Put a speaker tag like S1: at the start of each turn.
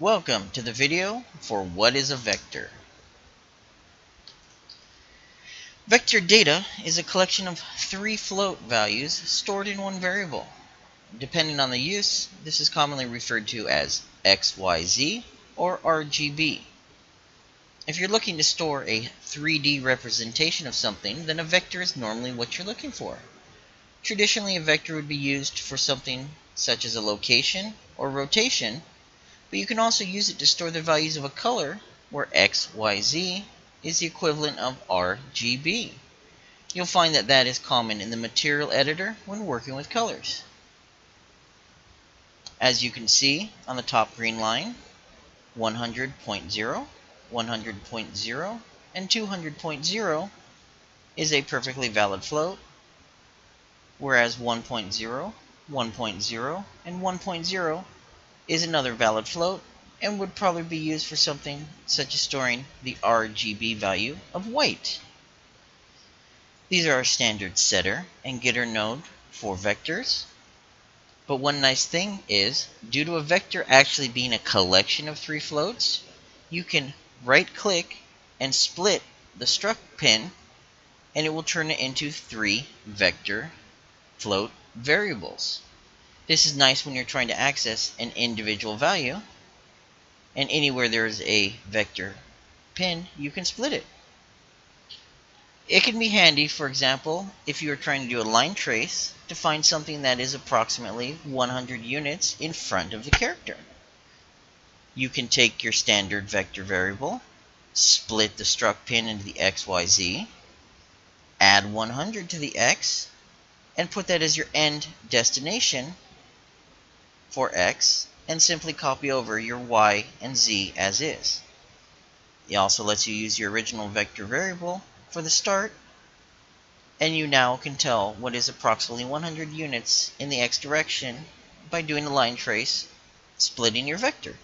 S1: Welcome to the video for what is a vector. Vector data is a collection of three float values stored in one variable. Depending on the use, this is commonly referred to as XYZ or RGB. If you're looking to store a 3D representation of something, then a vector is normally what you're looking for. Traditionally, a vector would be used for something such as a location or rotation, but you can also use it to store the values of a color, where X, Y, Z is the equivalent of RGB. You'll find that that is common in the material editor when working with colors. As you can see on the top green line, 100.0, 100.0, and 200.0 is a perfectly valid float, whereas 1.0, 1.0, and 1.0 is another valid float and would probably be used for something such as storing the RGB value of white. These are our standard setter and getter node for vectors. But one nice thing is, due to a vector actually being a collection of three floats, you can right click and split the struct pin and it will turn it into three vector float variables. This is nice when you're trying to access an individual value. And anywhere there's a vector pin, you can split it. It can be handy, for example, if you are trying to do a line trace to find something that is approximately 100 units in front of the character. You can take your standard vector variable, split the struct pin into the XYZ, add 100 to the X, and put that as your end destination for x and simply copy over your y and z as is. It also lets you use your original vector variable for the start and you now can tell what is approximately 100 units in the x direction by doing a line trace, splitting your vector.